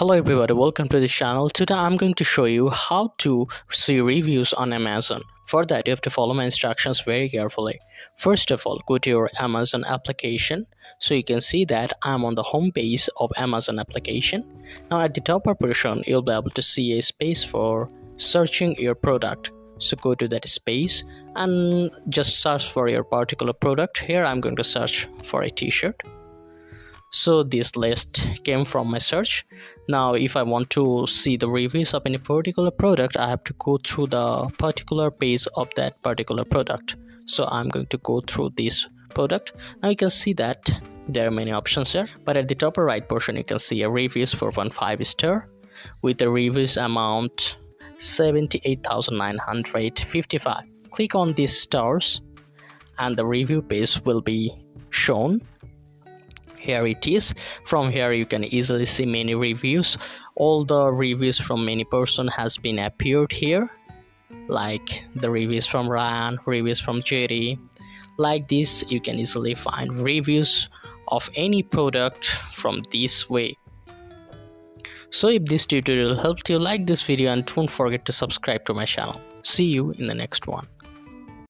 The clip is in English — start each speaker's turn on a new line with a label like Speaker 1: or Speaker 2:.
Speaker 1: Hello everybody, welcome to the channel. Today I'm going to show you how to see reviews on Amazon. For that you have to follow my instructions very carefully. First of all, go to your Amazon application. So you can see that I'm on the home page of Amazon application. Now at the top portion you'll be able to see a space for searching your product. So go to that space and just search for your particular product. Here I'm going to search for a t-shirt so this list came from my search. Now if i want to see the reviews of any particular product i have to go through the particular page of that particular product. So i'm going to go through this product. Now you can see that there are many options here but at the top right portion you can see a reviews for one five star with the reviews amount 78955 click on these stars and the review page will be shown here it is from here you can easily see many reviews all the reviews from many person has been appeared here like the reviews from Ryan, reviews from Jerry. Like this, you can easily find reviews of any product from this way. So if this tutorial helped you, like this video and don't forget to subscribe to my channel. See you in the next one.